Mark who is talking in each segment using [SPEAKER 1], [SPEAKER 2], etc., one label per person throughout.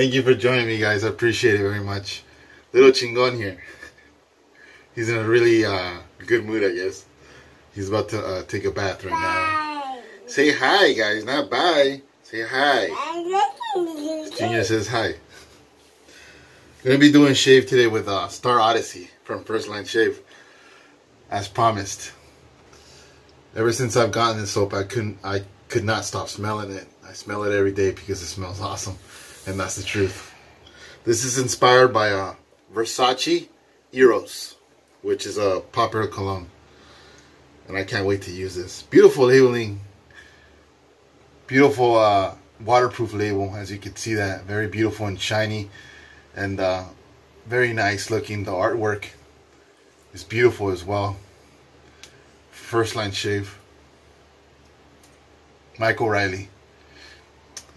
[SPEAKER 1] Thank you for joining me, guys. I appreciate it very much. Little Chingon here. He's in a really uh, good mood, I guess. He's about to uh, take a bath right now. Say hi, guys, not bye. Say hi. Junior says hi. Gonna be doing shave today with uh, Star Odyssey from First Line Shave, as promised. Ever since I've gotten this soap, I couldn't, I could not stop smelling it. I smell it every day because it smells awesome, and that's the truth. This is inspired by uh, Versace Eros, which is a popular cologne, and I can't wait to use this. Beautiful labeling, beautiful uh, waterproof label, as you can see that, very beautiful and shiny and uh, very nice looking. The artwork is beautiful as well. First line shave. Mike O'Reilly.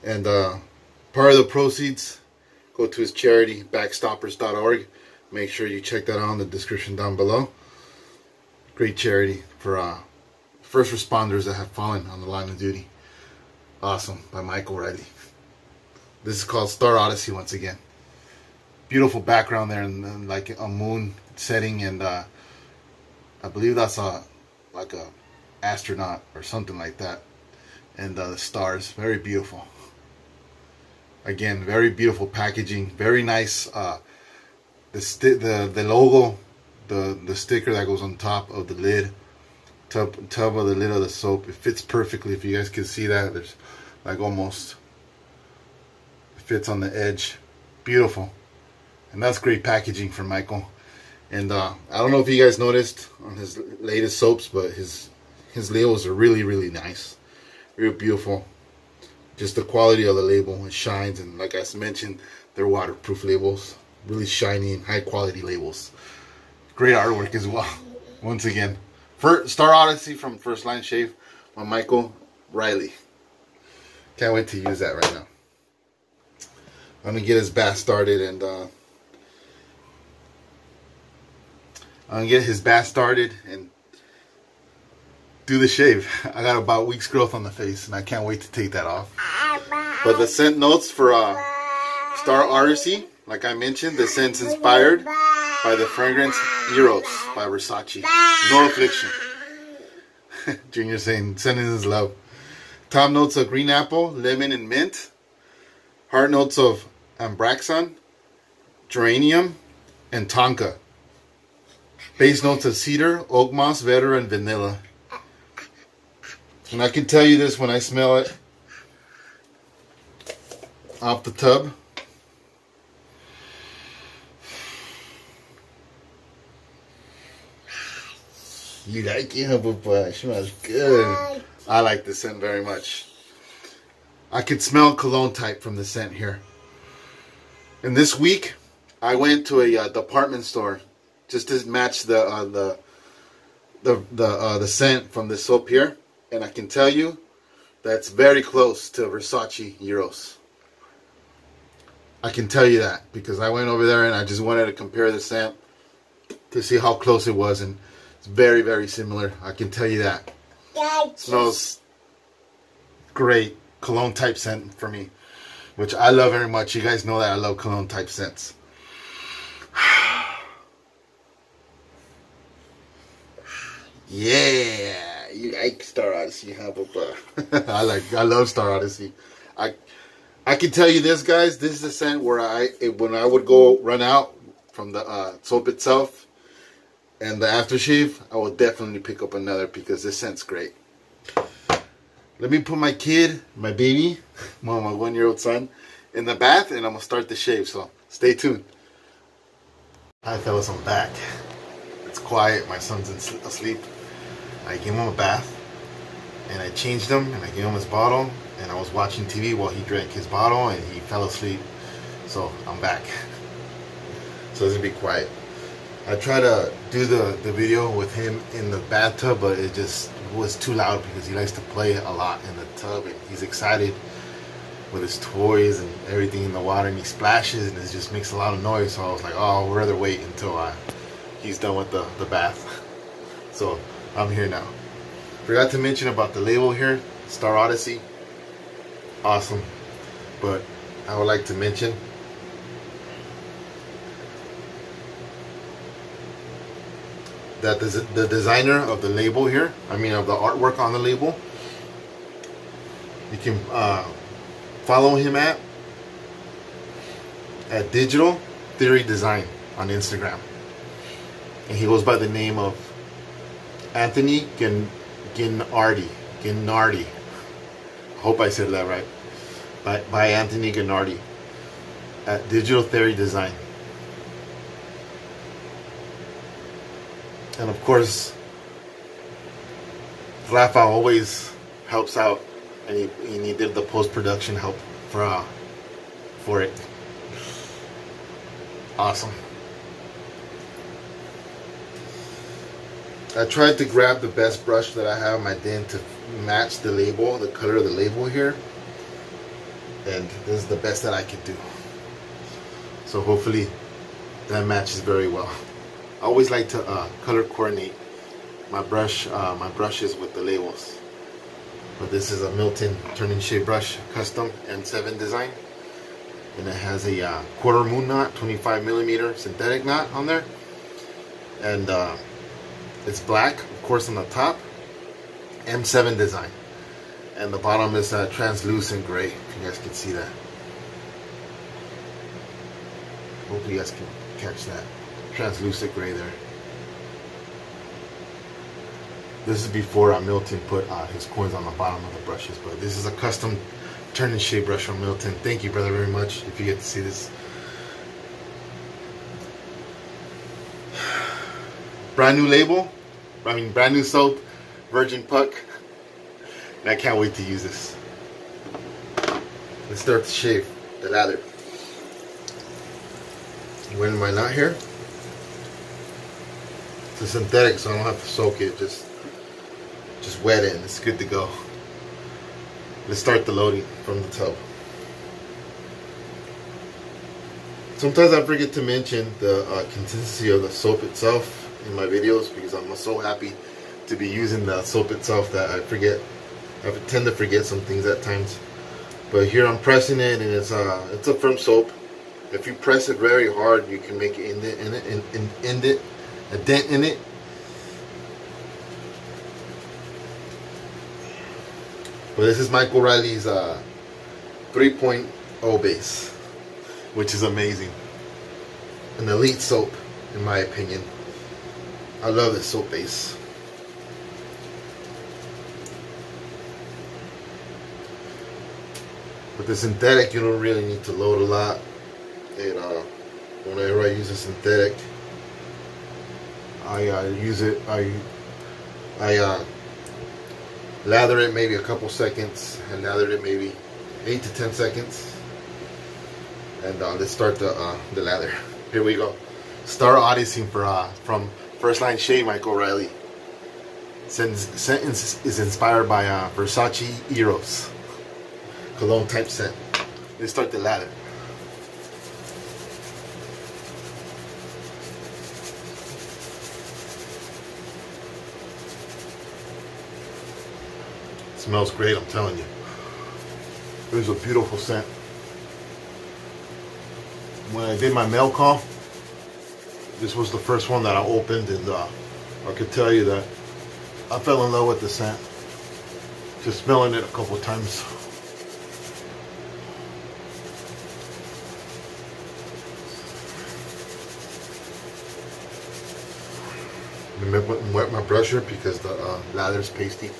[SPEAKER 1] And uh, part of the proceeds go to his charity, backstoppers.org. Make sure you check that out in the description down below. Great charity for uh, first responders that have fallen on the line of duty. Awesome by Michael O'Reilly. This is called Star Odyssey once again beautiful background there and, and like a moon setting and uh, I believe that's a like a astronaut or something like that and uh, the stars very beautiful again very beautiful packaging very nice uh, the, the the logo the the sticker that goes on top of the lid tub tub of the lid of the soap it fits perfectly if you guys can see that there's like almost fits on the edge beautiful and that's great packaging for Michael. And uh, I don't know if you guys noticed on his latest soaps, but his his labels are really, really nice. Real beautiful. Just the quality of the label, it shines. And like I mentioned, they're waterproof labels. Really shiny and high quality labels. Great artwork as well. Once again. For Star Odyssey from First Line Shave by Michael Riley. Can't wait to use that right now. I'm to get his bath started and... Uh, I'm gonna get his bath started and do the shave. I got about a week's growth on the face and I can't wait to take that off. But the scent notes for uh, Star Odyssey, like I mentioned, the scent's inspired by the fragrance Eros by Versace. No affliction. Junior saying, sending his love. Top notes of green apple, lemon, and mint. Heart notes of ambroxan, geranium, and tonka. Base notes of cedar, oak moss, vetiver, and vanilla. And I can tell you this when I smell it off the tub. You like it, Papa? It smells good. I like the scent very much. I could smell cologne type from the scent here. And this week, I went to a uh, department store just to match the uh, the the the uh, the scent from this soap here, and I can tell you that's very close to Versace Eros. I can tell you that because I went over there and I just wanted to compare the scent to see how close it was, and it's very very similar. I can tell you that. It smells great cologne type scent for me, which I love very much. You guys know that I love cologne type scents. Yeah, you like Star Odyssey, huh, Papa? I like, I love Star Odyssey. I, I can tell you this, guys. This is a scent where I, when I would go run out from the uh, soap itself and the aftershave, I will definitely pick up another because this scent's great. Let me put my kid, my baby, my one-year-old son, in the bath, and I'm gonna start the shave. So stay tuned. Hi, fellas, I'm back. It's quiet. My son's asleep. I gave him a bath and I changed him and I gave him his bottle and I was watching TV while he drank his bottle and he fell asleep. So I'm back. So it's gonna be quiet. I try to do the, the video with him in the bathtub, but it just was too loud because he likes to play a lot in the tub and he's excited with his toys and everything in the water and he splashes and it just makes a lot of noise so I was like oh I'd rather wait until uh, he's done with the, the bath so I'm here now. Forgot to mention about the label here Star Odyssey. Awesome. But I would like to mention that the, the designer of the label here I mean of the artwork on the label you can uh, follow him at at Digital Theory Design on Instagram. And he goes by the name of Anthony Gin Ginardi. Ginardi. Hope I said that right. By, by Anthony Ginardi at Digital Theory Design. And of course, Rafa always helps out and he, and he did the post production help for uh, for it. Awesome. I tried to grab the best brush that I have in my den to match the label, the color of the label here. And this is the best that I could do. So hopefully that matches very well. I always like to uh, color coordinate my brush, uh, my brushes with the labels. But this is a Milton turning shade brush custom M7 design. And it has a uh, quarter moon knot, 25 millimeter synthetic knot on there. And uh, it's black, of course, on the top. M7 design. And the bottom is uh, translucent gray, if you guys can see that. Hope you guys can catch that. Translucent gray there. This is before uh, Milton put uh, his coins on the bottom of the brushes, but this is a custom turn and shade brush from Milton. Thank you, brother, very much if you get to see this. Brand new label, I mean brand new soap, Virgin Puck. And I can't wait to use this. Let's start to shave the lather. When am I not here? It's a synthetic, so I don't have to soak it. Just just wet it and it's good to go. Let's start the loading from the tub. Sometimes I forget to mention the uh, consistency of the soap itself in my videos because I'm so happy to be using the soap itself that I forget. I tend to forget some things at times. But here I'm pressing it and it's uh it's a firm soap. If you press it very hard, you can make it in it in it in, in it a dent in it But this is Michael O'Reilly's uh, 3.0 base, which is amazing. An elite soap, in my opinion. I love this soap base. With the synthetic, you don't really need to load a lot. And uh, whenever I use a synthetic, I uh, use it. I I uh, lather it maybe a couple seconds and lather it maybe 8 to 10 seconds and uh, let's start the uh, the lather here we go Star Odyssey for uh, from First Line Shave Mike O'Reilly sentence is inspired by uh, Versace Eros cologne type scent let's start the ladder. smells great, I'm telling you. It was a beautiful scent. When I did my mail call, this was the first one that I opened and uh, I could tell you that I fell in love with the scent. Just smelling it a couple times. wet my brusher because the uh, lather's pasty.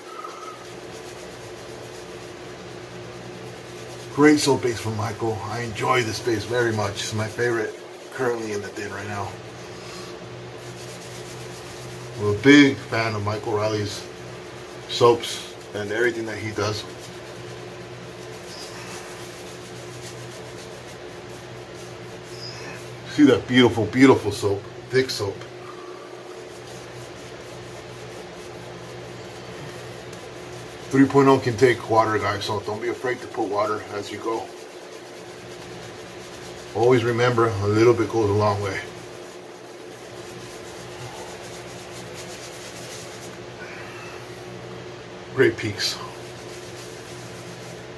[SPEAKER 1] Great soap base from Michael. I enjoy this base very much. It's my favorite currently in the den right now. I'm a big fan of Michael Riley's soaps and everything that he does. See that beautiful, beautiful soap, thick soap. 3.0 can take water, guys, so don't be afraid to put water as you go. Always remember, a little bit goes a long way. Great peaks.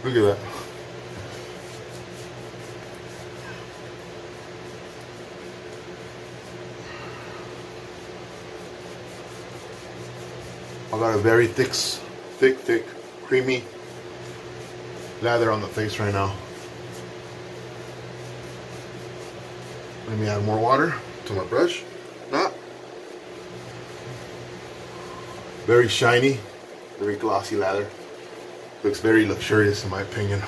[SPEAKER 1] Look at that. I got a very thick, thick, thick, creamy lather on the face right now. Let me add more water to my brush. Not. Very shiny, very glossy lather. Looks very luxurious in my opinion.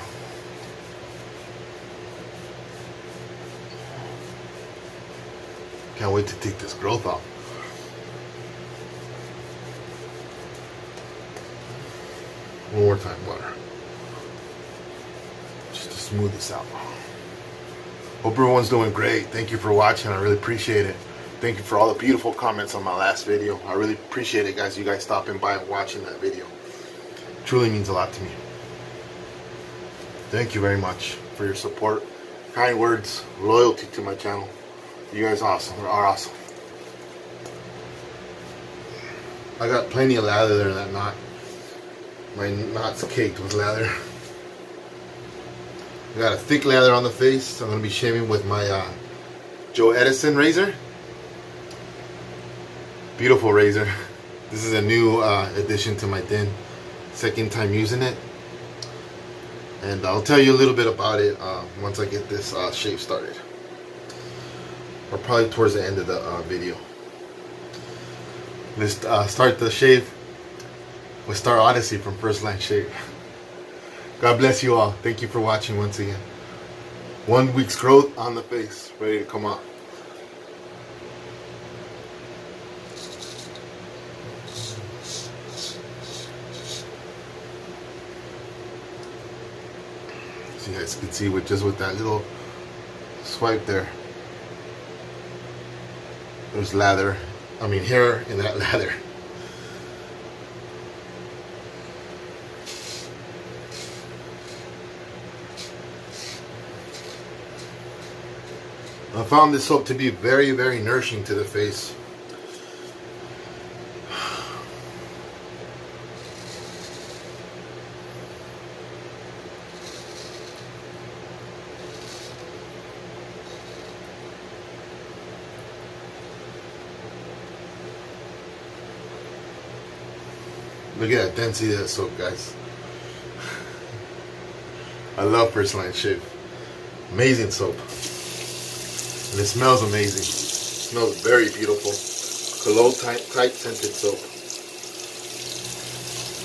[SPEAKER 1] Can't wait to take this growth off. One more time, butter. Just to smooth this out. Hope everyone's doing great. Thank you for watching. I really appreciate it. Thank you for all the beautiful comments on my last video. I really appreciate it, guys. You guys stopping by and watching that video. Truly means a lot to me. Thank you very much for your support, kind words, loyalty to my channel. You guys awesome. are awesome. I got plenty of lather there that knot. My knot's caked with lather. I got a thick lather on the face. I'm going to be shaving with my uh, Joe Edson razor. Beautiful razor. This is a new uh, addition to my den. Second time using it. And I'll tell you a little bit about it uh, once I get this uh, shave started. Or probably towards the end of the uh, video. Let's uh, start the shave with Star Odyssey from First Line Shave. God bless you all. Thank you for watching once again. One week's growth on the face, ready to come out. Guys can see with just with that little swipe there. There's lather. I mean hair in that lather. I found this soap to be very, very nourishing to the face. Density of that soap, guys. I love Line Shave. Amazing soap. And it smells amazing. It smells very beautiful. Cologne type, type scented soap.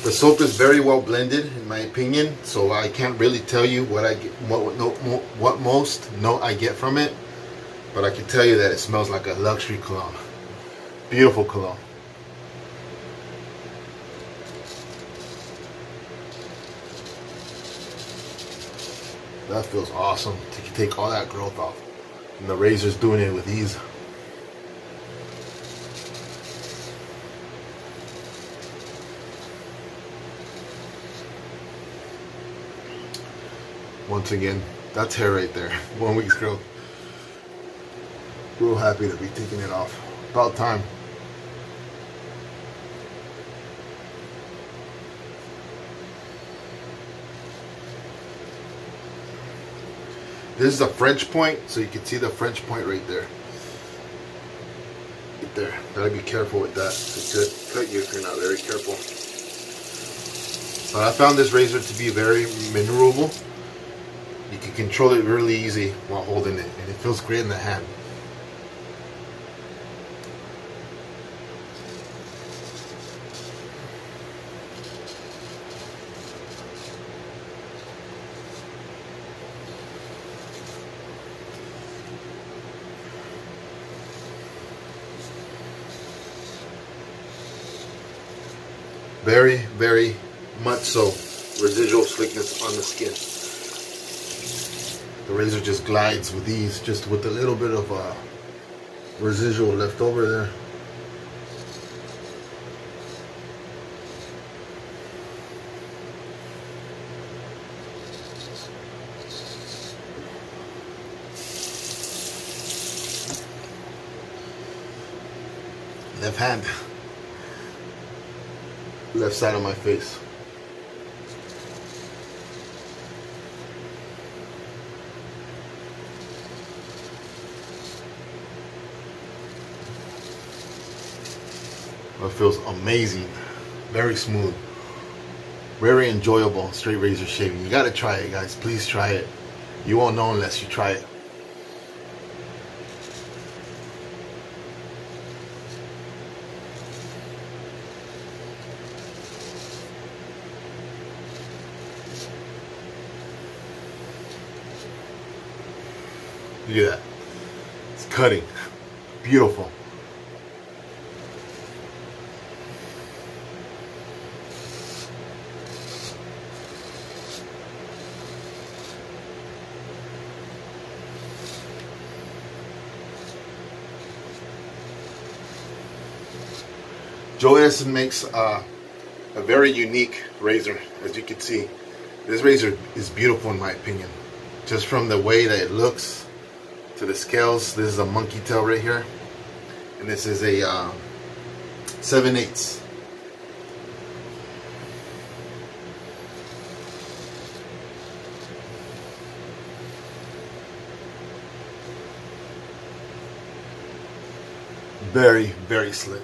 [SPEAKER 1] The soap is very well blended in my opinion, so I can't really tell you what I get, what, what most note I get from it, but I can tell you that it smells like a luxury cologne. Beautiful cologne. That feels awesome. Can take all that growth off. And the razor's doing it with ease. Once again, that's hair right there. One week's growth. Real happy to be taking it off. About time. This is a French point, so you can see the French point right there. Right there. Gotta be careful with that. It could cut you if you're not very careful. But I found this razor to be very maneuverable. You can control it really easy while holding it, and it feels great in the hand. Very, very much so. Residual slickness on the skin. The razor just glides with ease, just with a little bit of uh, residual left over there. left hand, left side of my face. It feels amazing, very smooth, very enjoyable straight razor shaving. You gotta try it, guys. Please try it. You won't know unless you try it. Look at that. It's cutting. Beautiful. Joe makes uh, a very unique razor, as you can see. This razor is beautiful in my opinion. Just from the way that it looks to the scales. This is a monkey tail right here. And this is a uh, 7 eighths. Very, very slick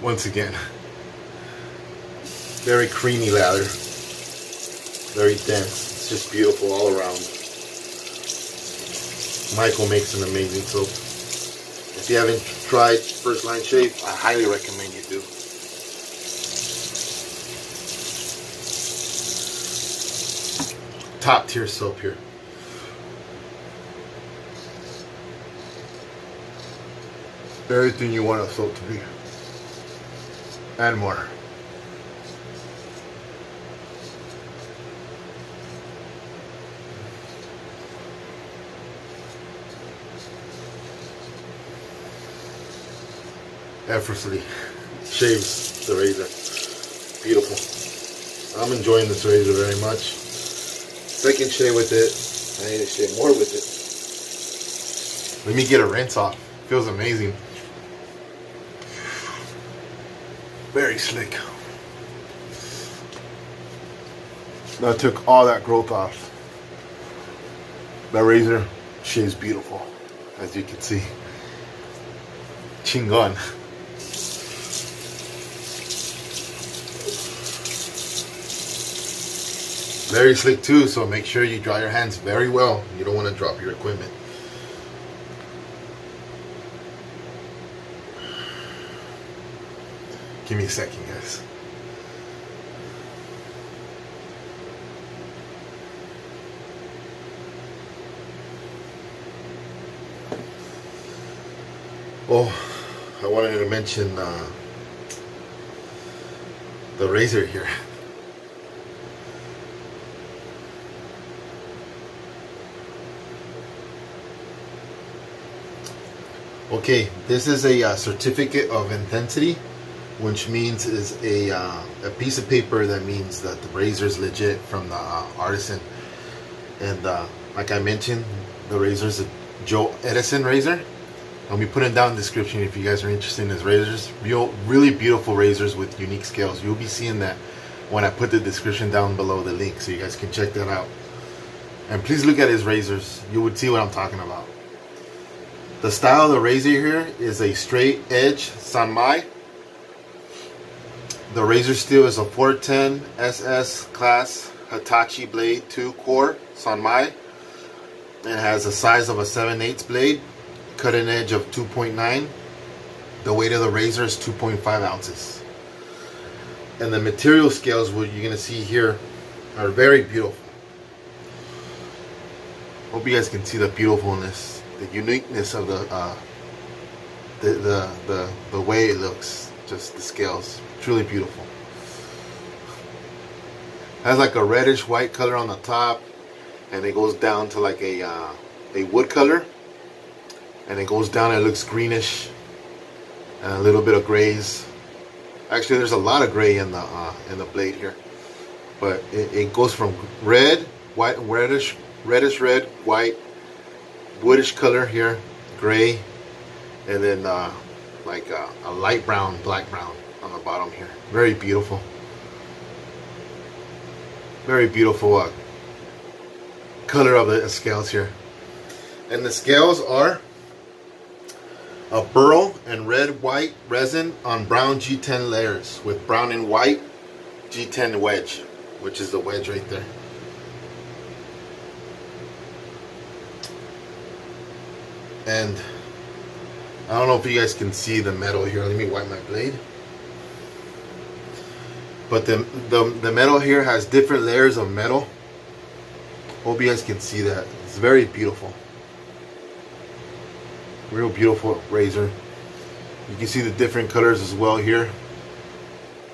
[SPEAKER 1] once again. Very creamy lather. Very dense. It's just beautiful all around. Michael makes an amazing soap. If you haven't tried First Line Shave, I highly recommend you do. Top tier soap here. Everything you want a soap to be and more. Effortlessly shaves the razor. Beautiful. I'm enjoying this razor very much. Second shave with it. I need to shave more with it. Let me get a rinse off. Feels amazing. Very slick. That took all that growth off. That razor shaves beautiful, as you can see. Chingon. Very slick too, so make sure you dry your hands very well. You don't want to drop your equipment. Give me a second, guys. Oh, I wanted to mention uh, the razor here. Okay, this is a uh, certificate of intensity which means is a, uh, a piece of paper that means that the razor is legit from the uh, artisan. And uh, like I mentioned, the razor is a Joe Edson razor. I'll be putting down in the description if you guys are interested in his razors. Real, really beautiful razors with unique scales. You'll be seeing that when I put the description down below the link so you guys can check that out. And please look at his razors. You would see what I'm talking about. The style of the razor here is a straight edge Sanmai the razor steel is a 410 SS class Hitachi blade 2 core Sanmai. It has a size of a 7 8 blade, cutting edge of 2.9. The weight of the razor is 2.5 ounces. And the material scales, what you're going to see here, are very beautiful. Hope you guys can see the beautifulness, the uniqueness of the, uh, the, the, the, the way it looks, just the scales. Truly beautiful. Has like a reddish white color on the top, and it goes down to like a uh, a wood color, and it goes down. And It looks greenish, and a little bit of grays. Actually, there's a lot of gray in the uh, in the blade here, but it, it goes from red, white, reddish, reddish red, white, woodish color here, gray, and then uh, like a, a light brown, black brown on the bottom here. Very beautiful. Very beautiful uh, color of the scales here. And the scales are a burl and red white resin on brown G10 layers with brown and white G10 wedge, which is the wedge right there. And I don't know if you guys can see the metal here. Let me wipe my blade. But the, the, the metal here has different layers of metal. Hope you guys can see that. It's very beautiful. Real beautiful razor. You can see the different colors as well here.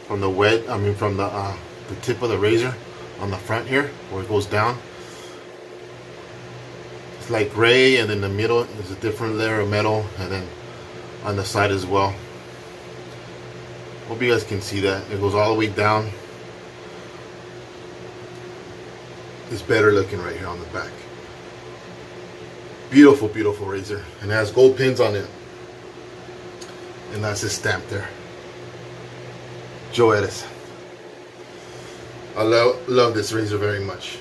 [SPEAKER 1] From the wet, I mean from the, uh, the tip of the razor on the front here where it goes down. It's like gray and in the middle is a different layer of metal and then on the side as well. Hope you guys can see that. It goes all the way down. It's better looking right here on the back. Beautiful, beautiful razor. And it has gold pins on it. And that's his stamp there. Joe Edson. I love, love this razor very much.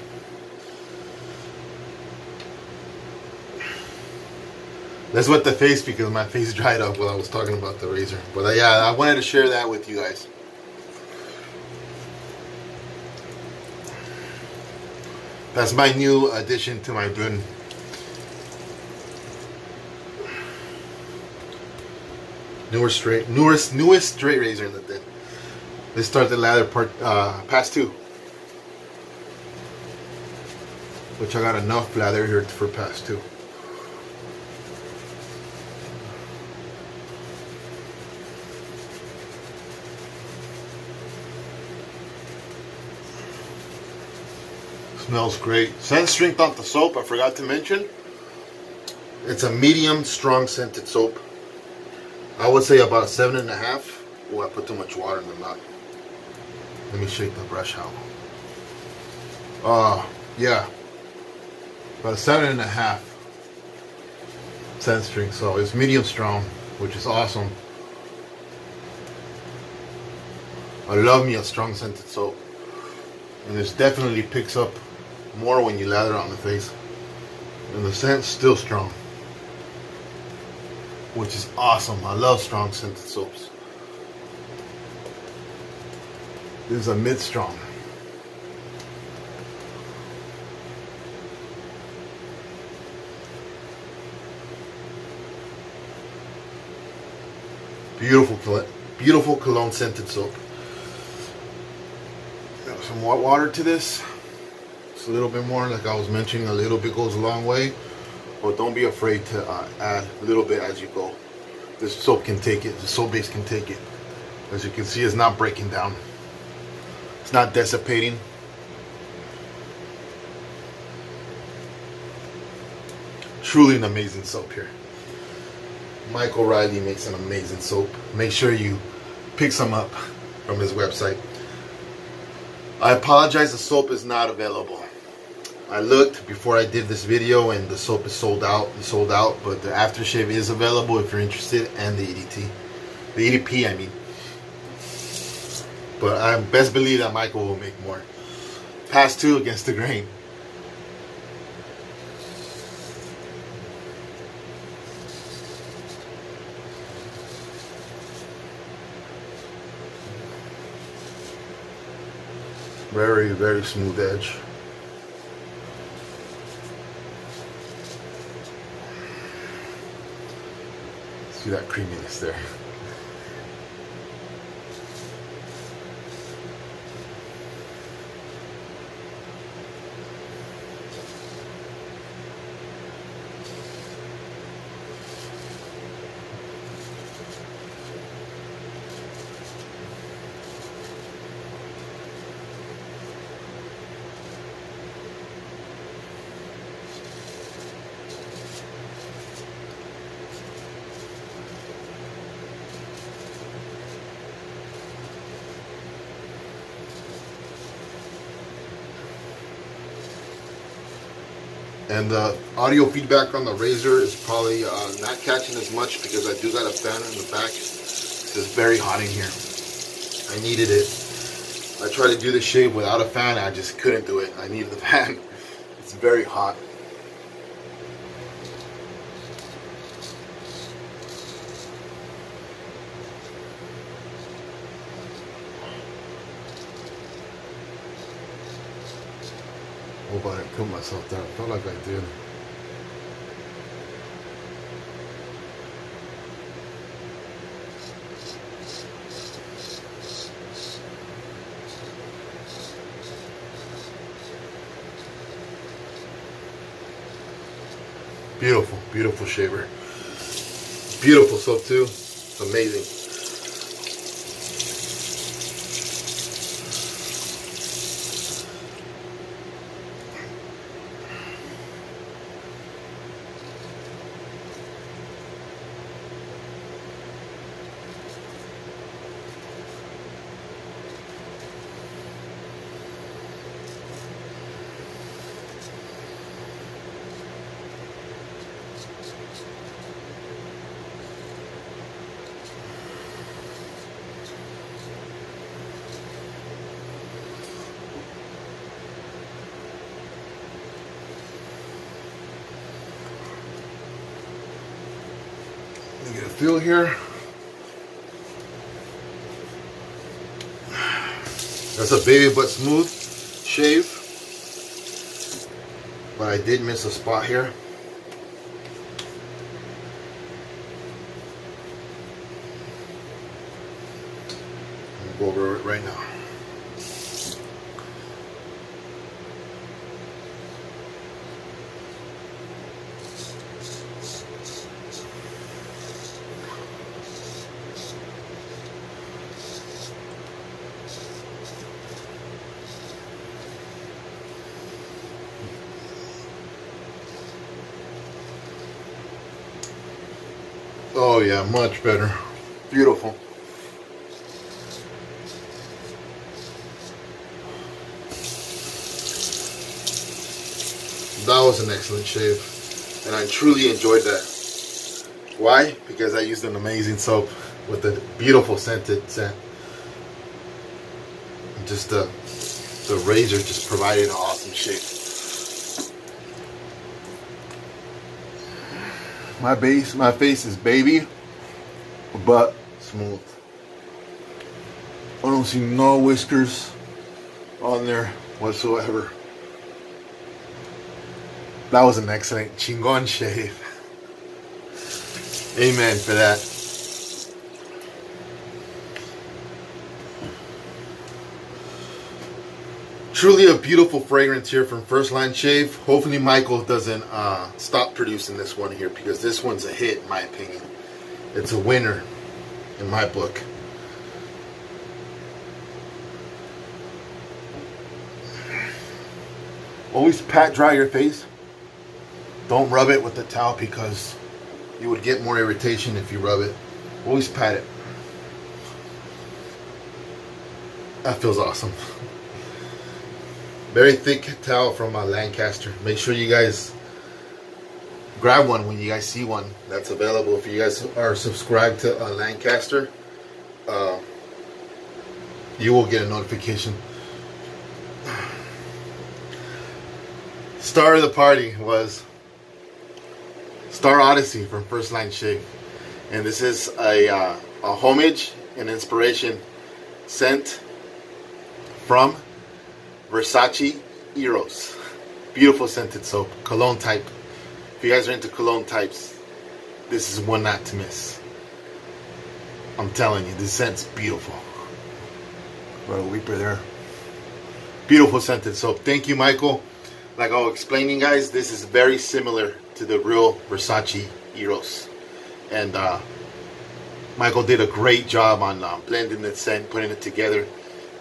[SPEAKER 1] Let's wet the face because my face dried up while I was talking about the razor. But uh, yeah, I wanted to share that with you guys. That's my new addition to my blend. Newer straight, newest, newest straight razor in the den. Let's start the lather part, uh, past two. Which I got enough lather here for past two. Smells great. Scent strength on the soap, I forgot to mention. It's a medium strong scented soap. I would say about a seven and a half. Oh, I put too much water in the mouth. Let me shake the brush out. Uh, yeah. About a seven and a half scent strength. So it's medium strong, which is awesome. I love me a strong scented soap. And this definitely picks up more when you lather it on the face. And the scent's still strong. Which is awesome. I love strong scented soaps. This is a mid-strong. Beautiful, beautiful cologne scented soap. Got some water to this a little bit more like I was mentioning a little bit goes a long way. But don't be afraid to uh, add a little bit as you go. This soap can take it the soap base can take it. As you can see it's not breaking down. It's not dissipating. Truly an amazing soap here. Mike O'Reilly makes an amazing soap. Make sure you pick some up from his website. I apologize the soap is not available I looked before I did this video and the soap is sold out sold out but the aftershave is available if you're interested and the EDT the EDP I mean. But I best believe that Michael will make more. Pass two against the grain. Very very smooth edge See that creaminess there. And the audio feedback on the razor is probably uh, not catching as much because I do got a fan in the back. It's very hot in here. I needed it. I tried to do the shave without a fan. I just couldn't do it. I needed the fan. It's very hot. Cut myself down. Felt like I did. Beautiful, beautiful shaver. Beautiful soap too. Amazing. Feel here. That's a baby but smooth shave. But I did miss a spot here. I'm go over it right now. Oh yeah, much better. Beautiful. That was an excellent shave. And I truly enjoyed that. Why? Because I used an amazing soap with a beautiful scented scent. Just the, the razor just provided an awesome shave. My base, my face is baby, but smooth. I don't see no whiskers on there whatsoever. That was an excellent chingon shave. Amen for that. Truly a beautiful fragrance here from First Line Shave. Hopefully Michael doesn't uh, stop producing this one here because this one's a hit in my opinion. It's a winner in my book. Always pat dry your face. Don't rub it with the towel because you would get more irritation if you rub it. Always pat it. That feels awesome. Very thick towel from uh, Lancaster. Make sure you guys grab one when you guys see one that's available. If you guys are subscribed to uh, Lancaster, uh, you will get a notification. Star of the party was Star Odyssey from First Line Shave. And this is a, uh, a homage and inspiration sent from Versace Eros. Beautiful scented soap. Cologne type. If you guys are into cologne types, this is one not to miss. I'm telling you, this scent's beautiful. Got a weeper there. Beautiful scented soap. Thank you, Michael. Like I was explaining, guys, this is very similar to the real Versace Eros. And uh, Michael did a great job on uh, blending the scent, putting it together.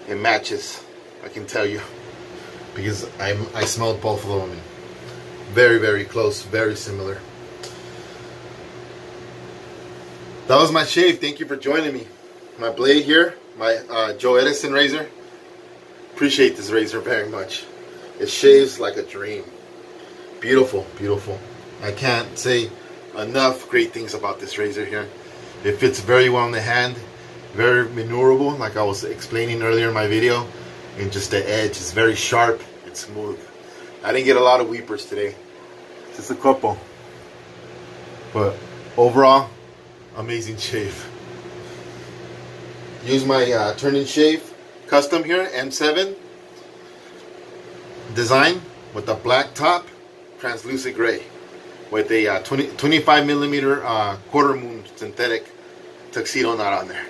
[SPEAKER 1] It matches, I can tell you because I, I smelled both of them. Very, very close, very similar. That was my shave. Thank you for joining me. My blade here, my uh, Joe Edson razor. Appreciate this razor very much. It shaves like a dream. Beautiful, beautiful. I can't say enough great things about this razor here. It fits very well in the hand, very maneuverable, like I was explaining earlier in my video. And just the edge is very sharp and smooth. I didn't get a lot of weepers today, just a couple. But overall, amazing shave. Use my uh, turn and shave custom here, M7 design with a black top, translucent gray with a uh, 20, 25 millimeter uh, quarter moon synthetic tuxedo knot on there.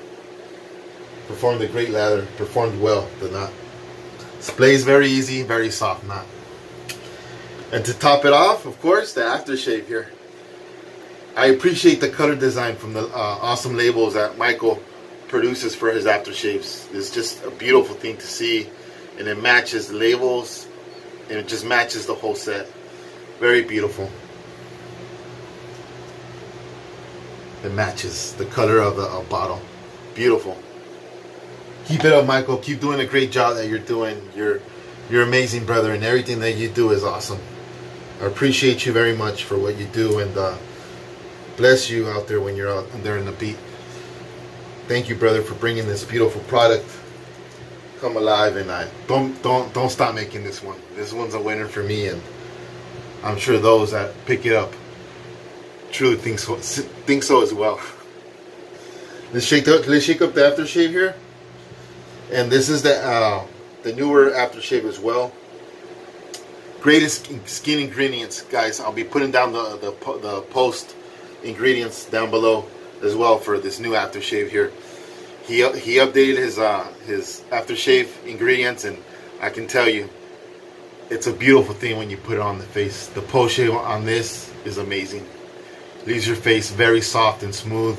[SPEAKER 1] Performed a great lather, performed well, the knot. Displays very easy, very soft knot. And to top it off, of course, the aftershave here. I appreciate the color design from the uh, awesome labels that Michael produces for his aftershaves. It's just a beautiful thing to see, and it matches the labels, and it just matches the whole set. Very beautiful. It matches the color of the uh, bottle. Beautiful. Keep it up, Michael. Keep doing a great job that you're doing. You're you're amazing, brother, and everything that you do is awesome. I appreciate you very much for what you do, and uh, bless you out there when you're out there in the beat. Thank you, brother, for bringing this beautiful product come alive, and I don't don't don't stop making this one. This one's a winner for me, and I'm sure those that pick it up truly think so think so as well. Let's shake up let's shake up the aftershave here, and this is the uh, the newer aftershave as well. Greatest skin ingredients, guys. I'll be putting down the the, the post ingredients down below as well for this new aftershave here. He he updated his uh, his aftershave ingredients, and I can tell you, it's a beautiful thing when you put it on the face. The post shave on this is amazing. Leaves your face very soft and smooth,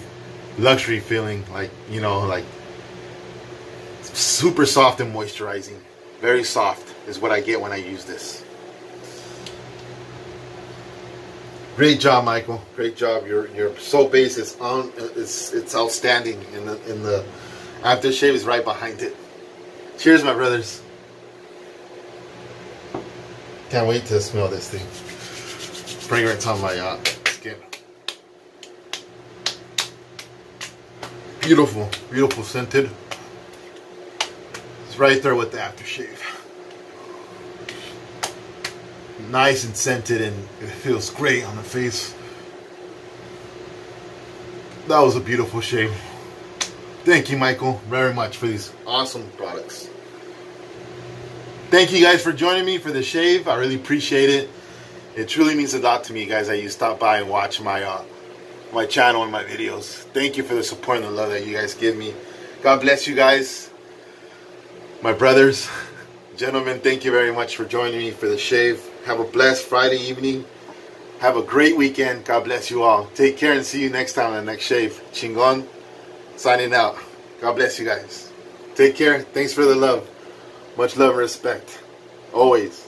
[SPEAKER 1] luxury feeling, like you know, like super soft and moisturizing. Very soft is what I get when I use this. Great job, Michael. Great job. Your your soap base is on. It's it's outstanding. In the in the aftershave is right behind it. Cheers, my brothers. Can't wait to smell this thing. Fragrance on my uh, skin. Beautiful, beautiful scented. Right there with the aftershave nice and scented and it feels great on the face. That was a beautiful shave. Thank you, Michael, very much for these awesome products. Thank you guys for joining me for the shave. I really appreciate it. It truly means a lot to me, guys, that you stop by and watch my uh, my channel and my videos. Thank you for the support and the love that you guys give me. God bless you guys. My brothers, gentlemen, thank you very much for joining me for the shave. Have a blessed Friday evening. Have a great weekend. God bless you all. Take care and see you next time on the next shave. Chingon, signing out. God bless you guys. Take care. Thanks for the love. Much love and respect. Always.